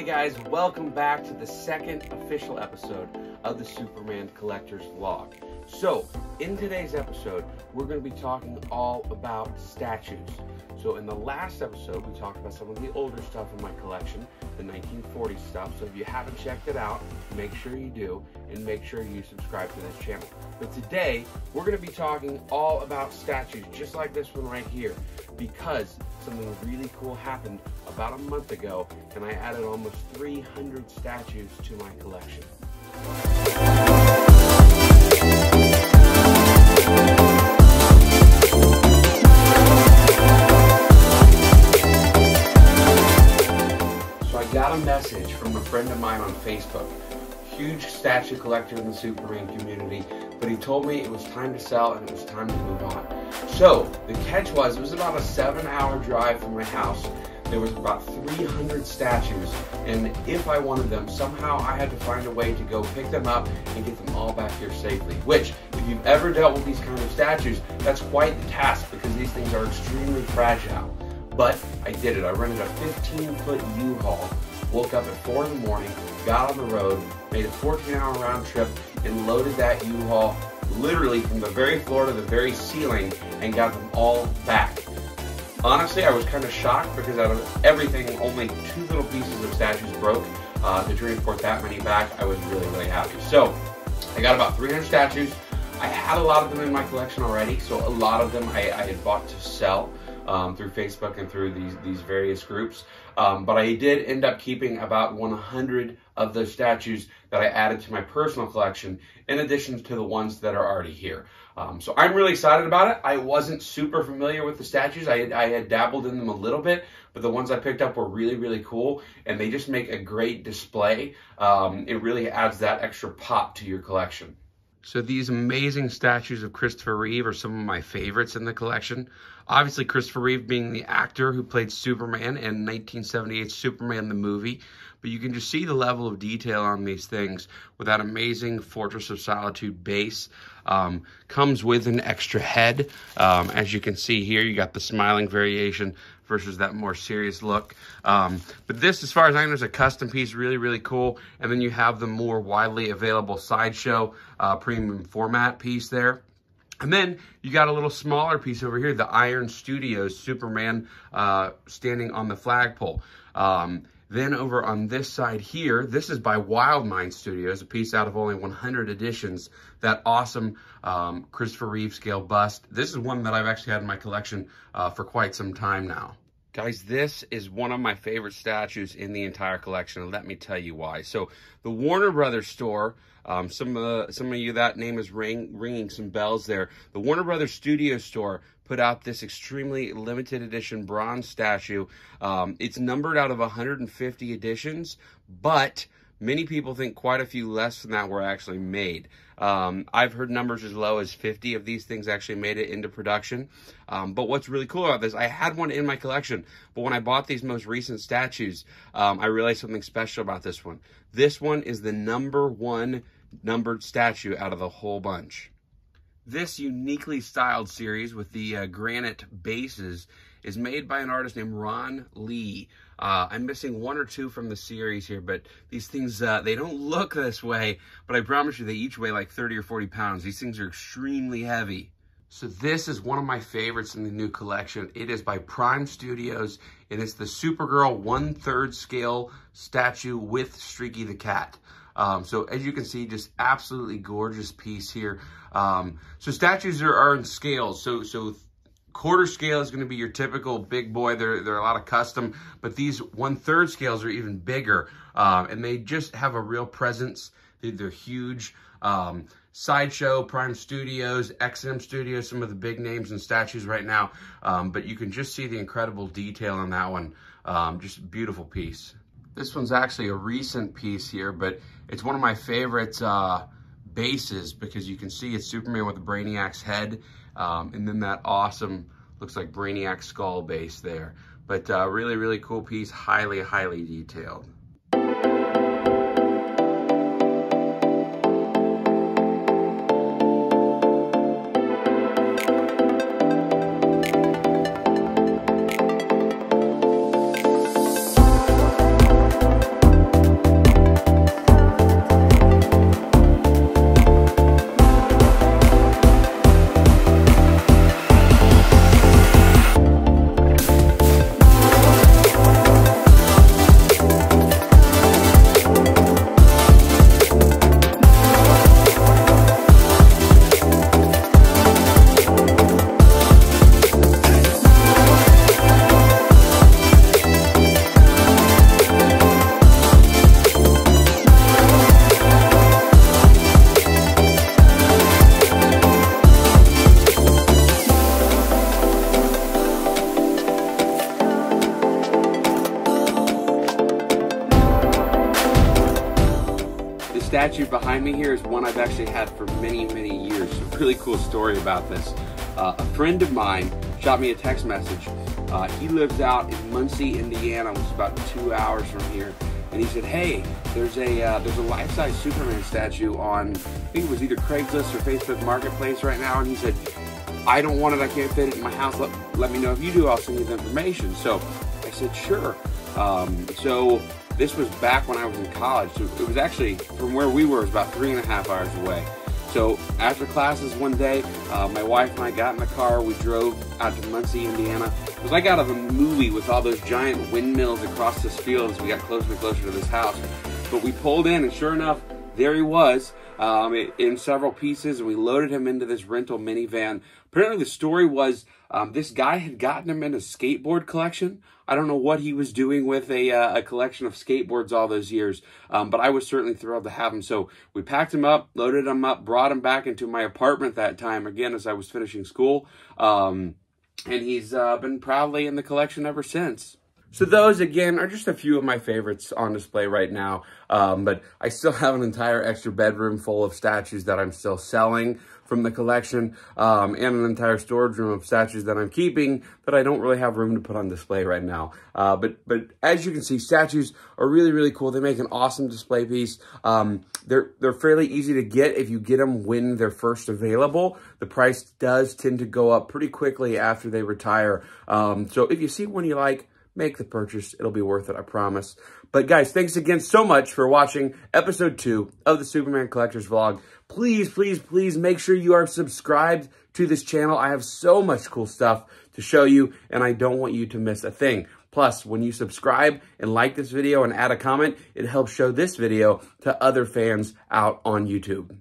Hey guys, welcome back to the second official episode of the Superman Collector's Vlog. So, in today's episode, we're going to be talking all about statues. So, in the last episode, we talked about some of the older stuff in my collection, the 1940s stuff. So, if you haven't checked it out, make sure you do and make sure you subscribe to this channel. But today, we're going to be talking all about statues, just like this one right here, because something really cool happened about a month ago, and I added almost 300 statues to my collection. Friend of mine on Facebook, huge statue collector in the Superman community, but he told me it was time to sell and it was time to move on. So the catch was, it was about a seven hour drive from my house. There was about 300 statues, and if I wanted them, somehow I had to find a way to go pick them up and get them all back here safely. Which, if you've ever dealt with these kind of statues, that's quite the task because these things are extremely fragile. But I did it. I rented a 15 foot U-Haul, woke up at 4 in the morning, got on the road, made a 14 hour round trip, and loaded that U-Haul literally from the very floor to the very ceiling and got them all back. Honestly, I was kind of shocked because out of everything, only two little pieces of statues broke. Uh, to transport that many back, I was really, really happy. So, I got about 300 statues. I had a lot of them in my collection already, so a lot of them I, I had bought to sell um, through Facebook and through these, these various groups. Um, but I did end up keeping about 100 of those statues that I added to my personal collection, in addition to the ones that are already here. Um, so I'm really excited about it. I wasn't super familiar with the statues. I I had dabbled in them a little bit, but the ones I picked up were really, really cool, and they just make a great display. Um, it really adds that extra pop to your collection. So these amazing statues of Christopher Reeve are some of my favorites in the collection. Obviously, Christopher Reeve being the actor who played Superman in 1978 Superman the movie. But you can just see the level of detail on these things with that amazing Fortress of Solitude base. Um, comes with an extra head. Um, as you can see here, you got the smiling variation versus that more serious look. Um, but this, as far as I know, is a custom piece, really, really cool. And then you have the more widely available Sideshow uh, premium format piece there. And then you got a little smaller piece over here, the Iron Studios Superman uh, standing on the flagpole. Um, then over on this side here, this is by Wild Mind Studios, a piece out of only 100 editions. That awesome um, Christopher Reeve scale bust. This is one that I've actually had in my collection uh, for quite some time now. Guys, this is one of my favorite statues in the entire collection, and let me tell you why. So, the Warner Brothers store, um, some uh, some of you that name is ring, ringing some bells there. The Warner Brothers Studio store put out this extremely limited edition bronze statue. Um, it's numbered out of 150 editions, but Many people think quite a few less than that were actually made. Um, I've heard numbers as low as 50 of these things actually made it into production. Um, but what's really cool about this, I had one in my collection, but when I bought these most recent statues, um, I realized something special about this one. This one is the number one numbered statue out of the whole bunch. This uniquely styled series with the uh, granite bases is made by an artist named Ron Lee. Uh, I'm missing one or two from the series here, but these things, uh, they don't look this way, but I promise you they each weigh like 30 or 40 pounds. These things are extremely heavy. So this is one of my favorites in the new collection. It is by Prime Studios, and it's the Supergirl one-third scale statue with Streaky the Cat. Um, so as you can see, just absolutely gorgeous piece here. Um, so statues are, are in scales. So, so Quarter scale is going to be your typical big boy. They're, they're a lot of custom, but these one-third scales are even bigger, um, and they just have a real presence. They're, they're huge. Um, Sideshow, Prime Studios, XM Studios, some of the big names and statues right now, um, but you can just see the incredible detail on that one. Um, just beautiful piece. This one's actually a recent piece here, but it's one of my favorites. uh, bases because you can see it's Superman with the Brainiac's head um, and then that awesome, looks like Brainiac skull base there. But uh, really, really cool piece, highly, highly detailed. Statue behind me here is one I've actually had for many, many years. A really cool story about this. Uh, a friend of mine shot me a text message. Uh, he lives out in Muncie, Indiana, which is about two hours from here. And he said, "Hey, there's a uh, there's a life-size Superman statue on I think it was either Craigslist or Facebook Marketplace right now." And he said, "I don't want it. I can't fit it in my house. Let, let me know if you do. I'll send you the information." So I said, "Sure." Um, so this was back when I was in college. So it was actually from where we were, it was about three and a half hours away. So after classes one day, uh, my wife and I got in the car. We drove out to Muncie, Indiana. It was like out of a movie with all those giant windmills across this field as we got closer and closer to this house. But we pulled in, and sure enough, there he was um, in several pieces, and we loaded him into this rental minivan. Apparently, the story was um, this guy had gotten him in a skateboard collection. I don't know what he was doing with a, uh, a collection of skateboards all those years, um, but I was certainly thrilled to have him. So we packed him up, loaded him up, brought him back into my apartment that time, again, as I was finishing school. Um, and he's uh, been proudly in the collection ever since. So those, again, are just a few of my favorites on display right now. Um, but I still have an entire extra bedroom full of statues that I'm still selling from the collection um, and an entire storage room of statues that I'm keeping that I don't really have room to put on display right now. Uh, but but as you can see, statues are really, really cool. They make an awesome display piece. Um, they're, they're fairly easy to get if you get them when they're first available. The price does tend to go up pretty quickly after they retire. Um, so if you see one you like, make the purchase. It'll be worth it, I promise. But guys, thanks again so much for watching episode two of the Superman Collectors Vlog. Please, please, please make sure you are subscribed to this channel. I have so much cool stuff to show you, and I don't want you to miss a thing. Plus, when you subscribe and like this video and add a comment, it helps show this video to other fans out on YouTube.